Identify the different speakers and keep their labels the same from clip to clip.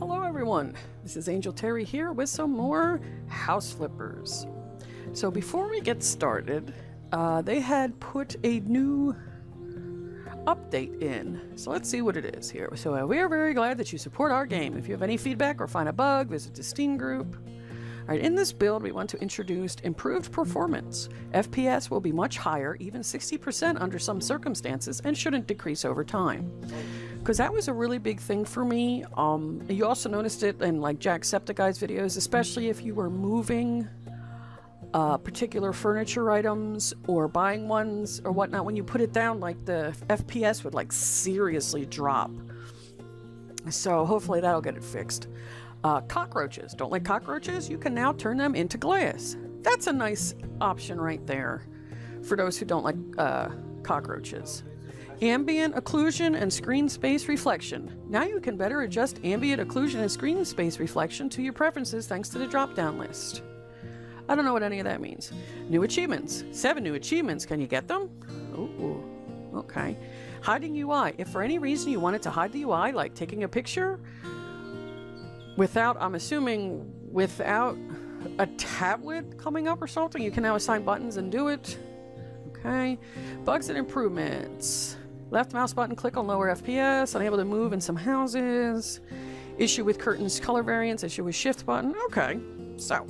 Speaker 1: Hello, everyone. This is Angel Terri here with some more house flippers. So, before we get started, uh, they had put a new update in. So, let's see what it is here. So, uh, we are very glad that you support our game. If you have any feedback or find a bug, visit the Steam group. All right, in this build, we want to introduce improved performance. FPS will be much higher, even 60% under some circumstances, and shouldn't decrease over time because that was a really big thing for me. Um, you also noticed it in like Jacksepticeye's videos, especially if you were moving uh, particular furniture items or buying ones or whatnot. When you put it down, like the FPS would like seriously drop. So hopefully that'll get it fixed. Uh, cockroaches. Don't like cockroaches? You can now turn them into glass. That's a nice option right there for those who don't like uh, cockroaches. Ambient occlusion and screen space reflection. Now you can better adjust ambient occlusion and screen space reflection to your preferences thanks to the drop down list. I don't know what any of that means. New achievements. Seven new achievements. Can you get them? Okay. Hiding UI. If for any reason you wanted to hide the UI, like taking a picture without, I'm assuming, without a tablet coming up or something, you can now assign buttons and do it. Okay. Bugs and improvements. Left mouse button click on lower FPS, unable to move in some houses. Issue with curtains color variants, issue with shift button. Okay, so.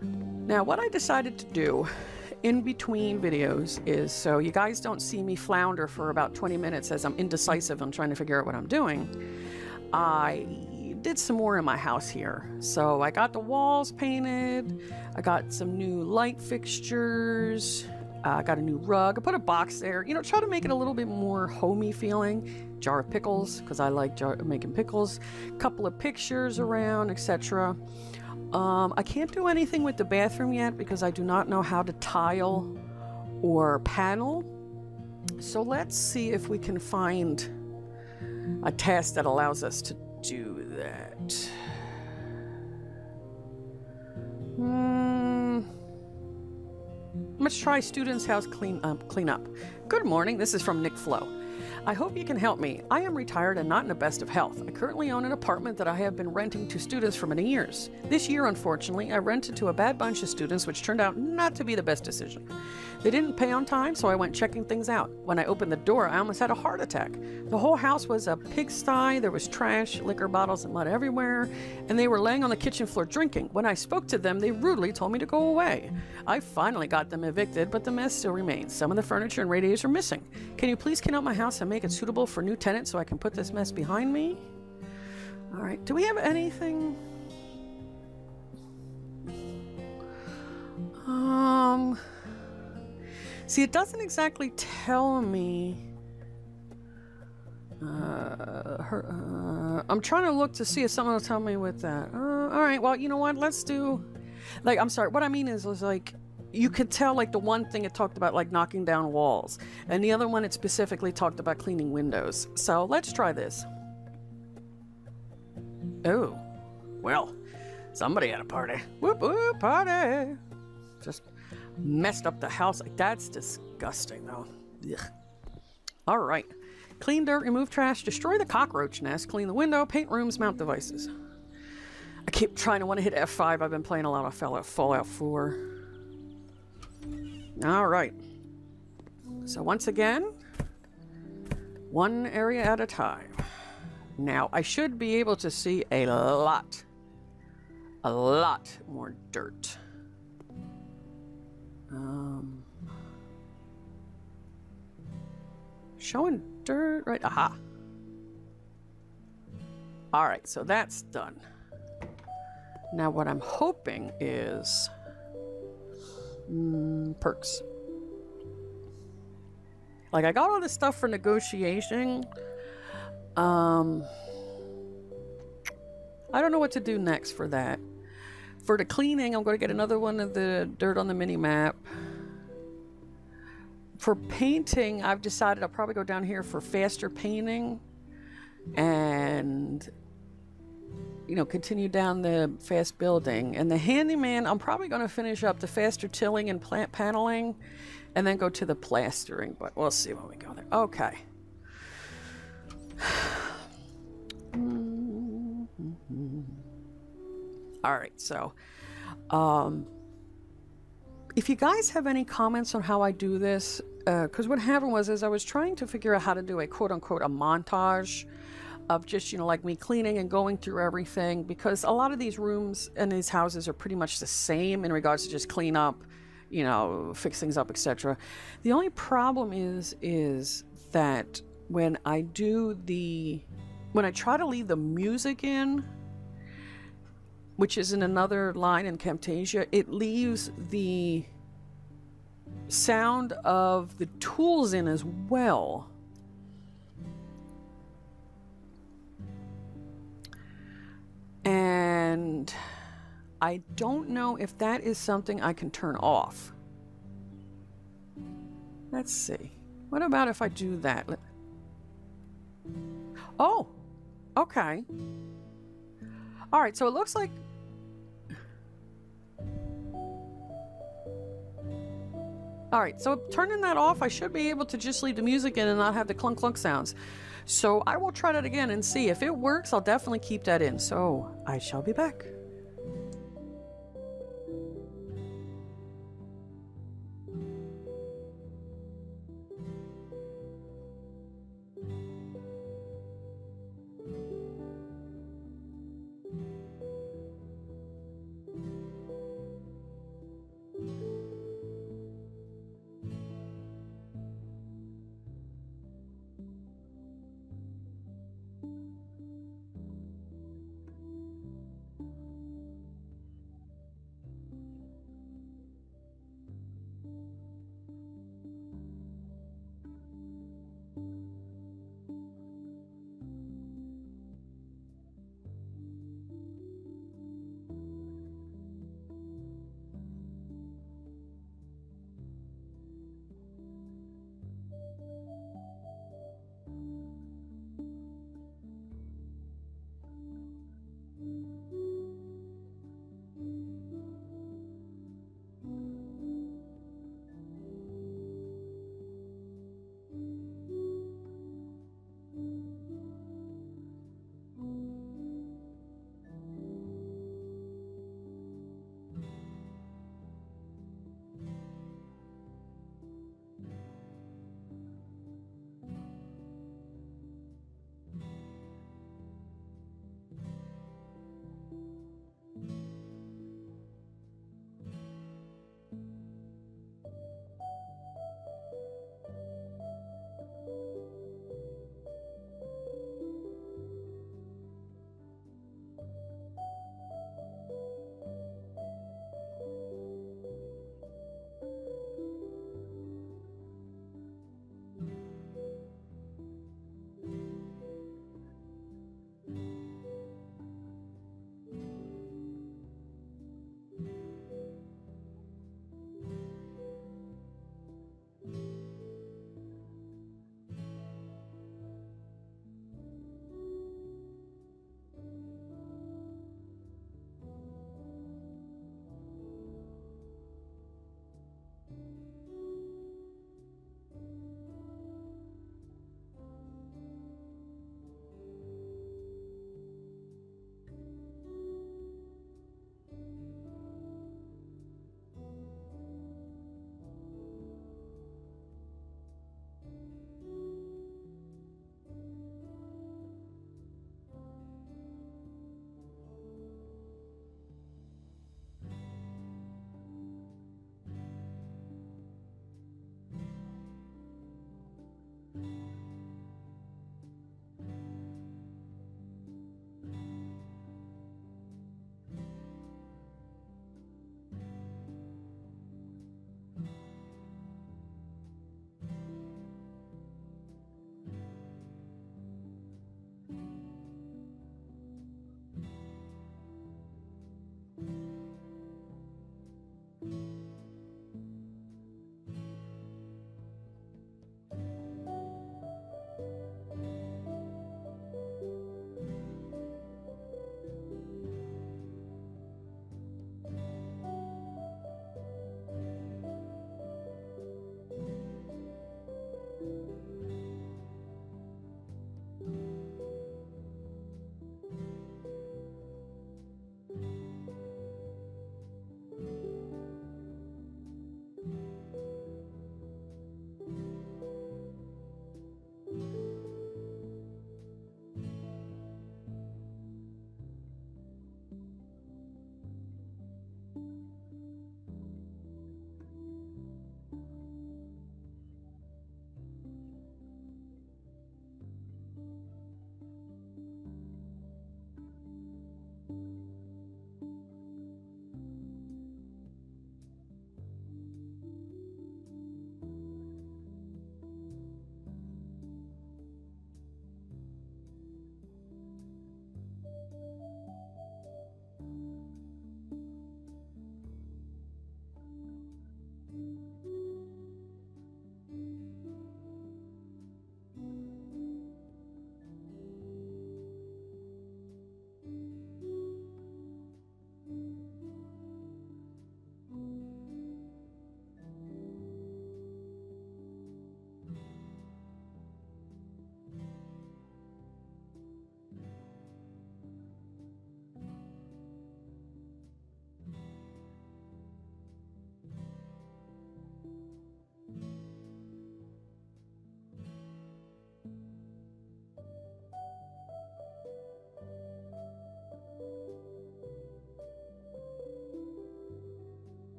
Speaker 1: Now what I decided to do in between videos is so you guys don't see me flounder for about 20 minutes as I'm indecisive on trying to figure out what I'm doing. I did some more in my house here. So I got the walls painted, I got some new light fixtures, uh, got a new rug. I put a box there. You know, try to make it a little bit more homey feeling. Jar of pickles because I like jar- making pickles. Couple of pictures around, etc. Um, I can't do anything with the bathroom yet because I do not know how to tile or panel. So let's see if we can find a task that allows us to do that. Hmm. Let's try student's house clean um, up. Clean up. Good morning. This is from Nick Flo. I hope you can help me. I am retired and not in the best of health. I currently own an apartment that I have been renting to students for many years. This year, unfortunately, I rented to a bad bunch of students, which turned out not to be the best decision. They didn't pay on time, so I went checking things out. When I opened the door, I almost had a heart attack. The whole house was a pigsty, there was trash, liquor bottles, and mud everywhere, and they were laying on the kitchen floor drinking. When I spoke to them, they rudely told me to go away. I finally got them evicted, but the mess still remains. Some of the furniture and radiators are missing. Can you please clean out my house and make it suitable for new tenants so I can put this mess behind me? All right, do we have anything? Um, see, it doesn't exactly tell me. Uh, her, uh, I'm trying to look to see if someone will tell me with that. Uh, all right, well, you know what? Let's do. Like, I'm sorry. What I mean is, was like, you could tell like the one thing it talked about like knocking down walls, and the other one it specifically talked about cleaning windows. So let's try this. Oh, well, somebody had a party. Whoop whoop party. Just messed up the house. Like that's disgusting though. Ugh. All right. Clean dirt, remove trash, destroy the cockroach nest, clean the window, paint rooms, mount devices. I keep trying to want to hit F5. I've been playing a lot of Fallout 4. All right. So once again, one area at a time. Now, I should be able to see a lot, a lot more dirt. Um, showing dirt, right? Aha. All right, so that's done. Now, what I'm hoping is mm, perks. Like, I got all this stuff for negotiation. Um, I don't know what to do next for that. For the cleaning, I'm going to get another one of the dirt on the mini map. For painting, I've decided I'll probably go down here for faster painting and you know, continue down the fast building. And the handyman, I'm probably going to finish up the faster tilling and plant paneling and then go to the plastering, but we'll see when we go there. Okay. All right, so um, if you guys have any comments on how I do this, because uh, what happened was is I was trying to figure out how to do a quote unquote a montage of just you know like me cleaning and going through everything because a lot of these rooms and these houses are pretty much the same in regards to just clean up you know fix things up etc the only problem is is that when i do the when i try to leave the music in which is in another line in camtasia it leaves the sound of the tools in as well And I don't know if that is something I can turn off. Let's see. What about if I do that? Oh, okay. All right, so it looks like All right, so turning that off, I should be able to just leave the music in and not have the clunk clunk sounds. So I will try that again and see. If it works, I'll definitely keep that in. So I shall be back.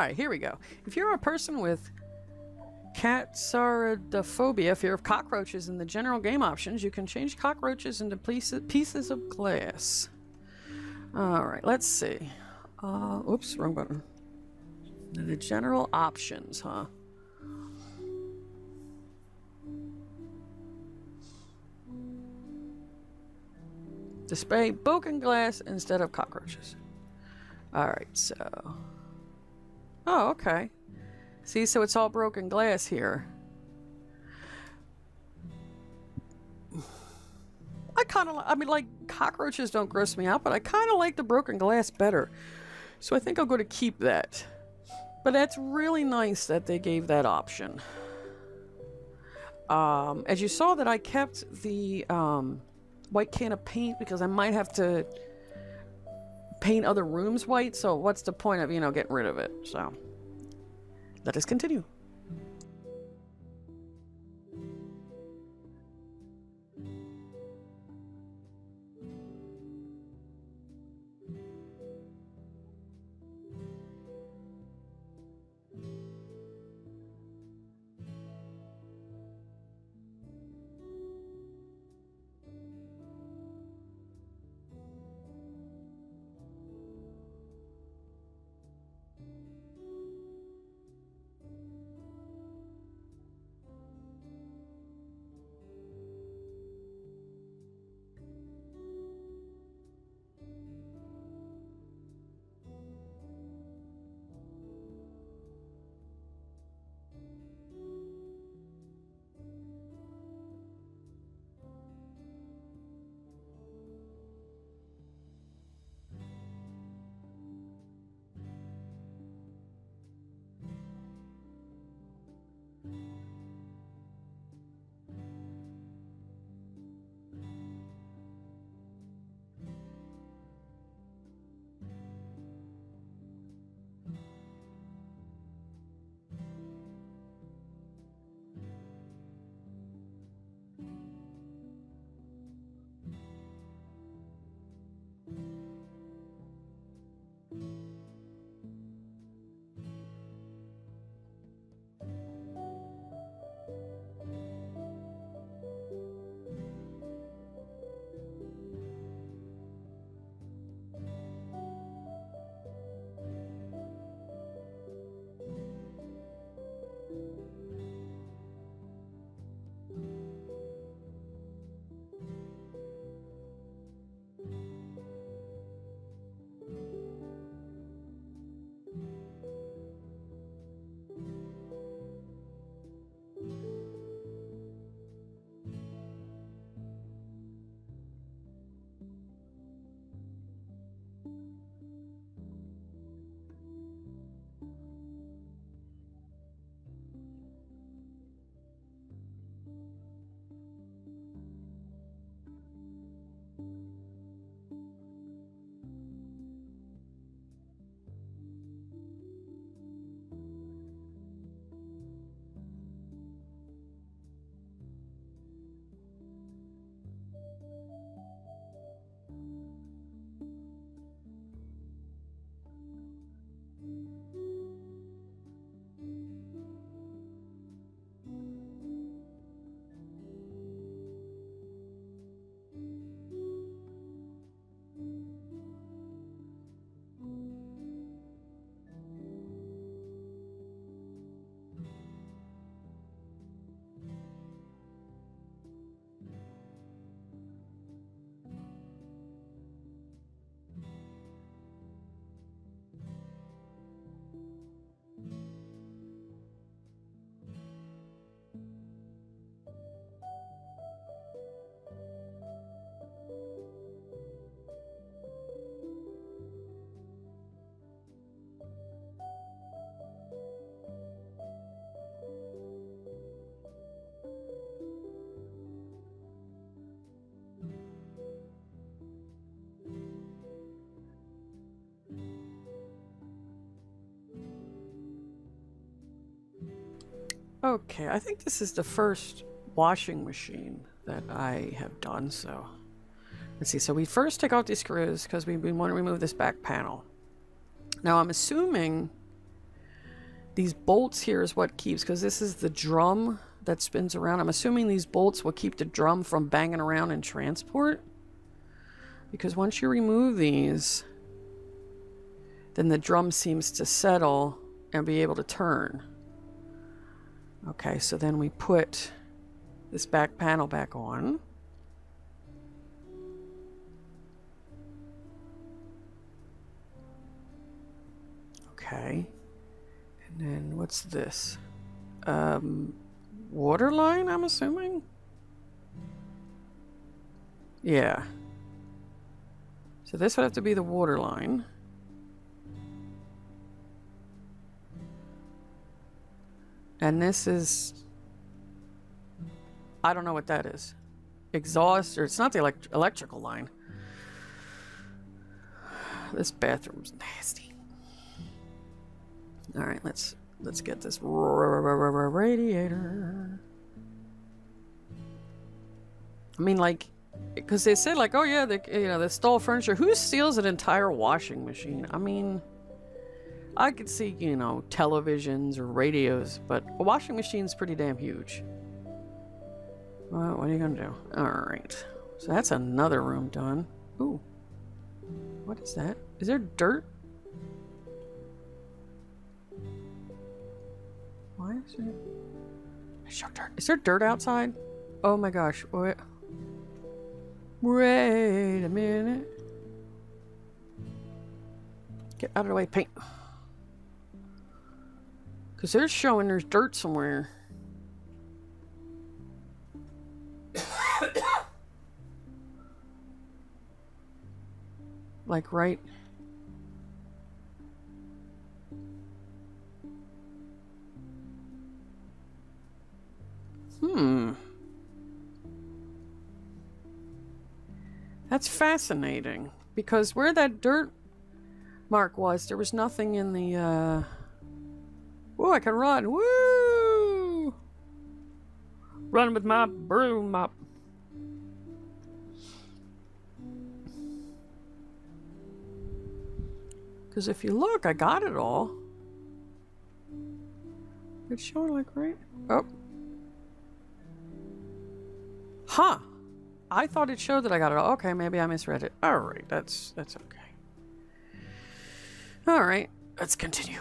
Speaker 1: Alright, here we go. If you're a person with Catsaurophobia, fear of cockroaches in the general game options, you can change cockroaches into pieces of glass. Alright, let's see. Uh, oops, wrong button. The general options, huh? Display broken glass instead of cockroaches. Alright, so... Oh, okay. See, so it's all broken glass here. I kind of, I mean, like, cockroaches don't gross me out, but I kind of like the broken glass better. So I think I'll go to keep that. But that's really nice that they gave that option. Um, as you saw that I kept the um, white can of paint because I might have to paint other rooms white, so what's the point of, you know, getting rid of it? So, let us continue. Okay, I think this is the first washing machine that I have done, so... Let's see, so we first take out these screws because we, we want to remove this back panel. Now I'm assuming these bolts here is what keeps, because this is the drum that spins around. I'm assuming these bolts will keep the drum from banging around in transport. Because once you remove these, then the drum seems to settle and be able to turn. Okay, so then we put this back panel back on. Okay. And then what's this? Um, water line, I'm assuming? Yeah. So this would have to be the water line. And this is... I don't know what that is. Exhaust, or it's not the elect electrical line. This bathroom's nasty. All right, let's let's get this radiator. I mean, like, because they said like, oh yeah, you know the stall furniture. Who steals an entire washing machine? I mean, I could see you know televisions or radios, but a washing machine's pretty damn huge. Well, what are you gonna do? All right, so that's another room done. Ooh, what is that? Is there dirt? Why is there... Is there dirt? Is there dirt outside? Oh my gosh. Wait. Wait a minute. Get out of the way, paint. Because they're showing there's dirt somewhere. like right Hmm. That's fascinating. Because where that dirt mark was, there was nothing in the, uh... Whoa, I can run! Woo! Run with my broom mop. Because if you look, I got it all. It's showing like right... Oh. Huh. I thought it showed that I got it all. Okay, maybe I misread it. Alright, that's that's okay. Alright, let's continue.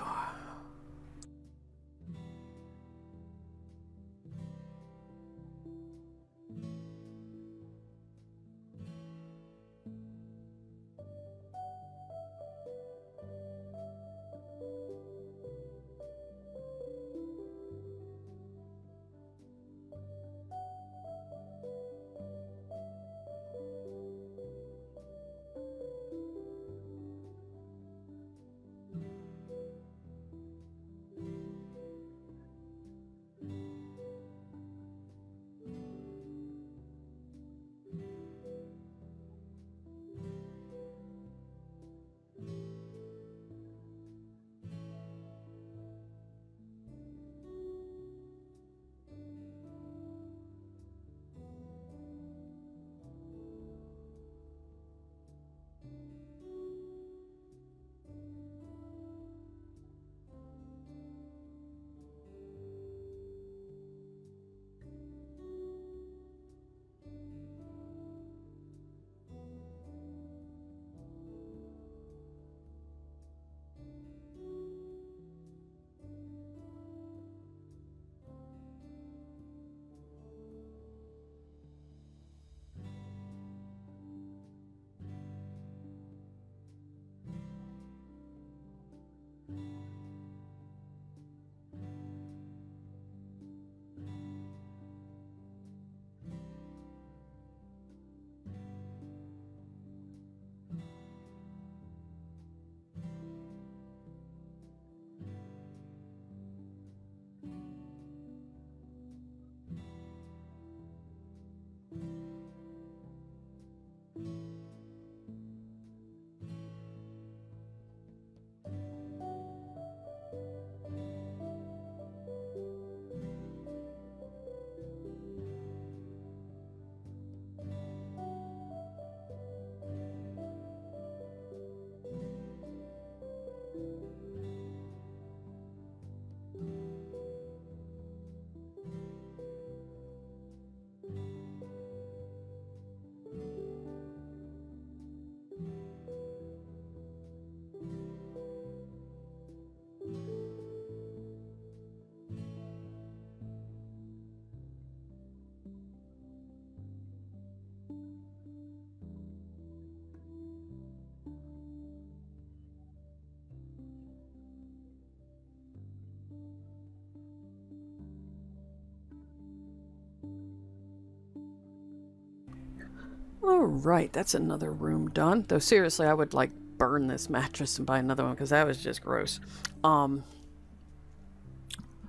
Speaker 1: All right, that's another room done. Though seriously, I would like burn this mattress and buy another one because that was just gross. Um,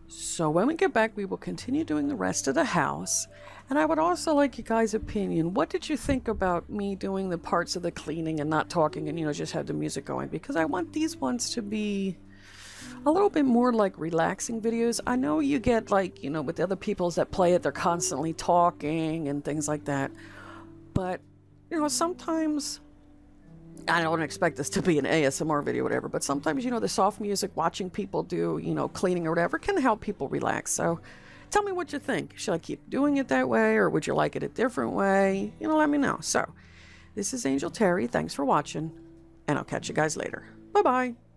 Speaker 1: so when we get back, we will continue doing the rest of the house. And I would also like you guys' opinion. What did you think about me doing the parts of the cleaning and not talking and, you know, just have the music going? Because I want these ones to be a little bit more like relaxing videos. I know you get like, you know, with the other peoples that play it, they're constantly talking and things like that. But, you know, sometimes I don't expect this to be an ASMR video, whatever, but sometimes, you know, the soft music, watching people do, you know, cleaning or whatever can help people relax. So tell me what you think. Should I keep doing it that way or would you like it a different way? You know, let me know. So this is Angel Terri. Thanks for watching, and I'll catch you guys later. Bye bye.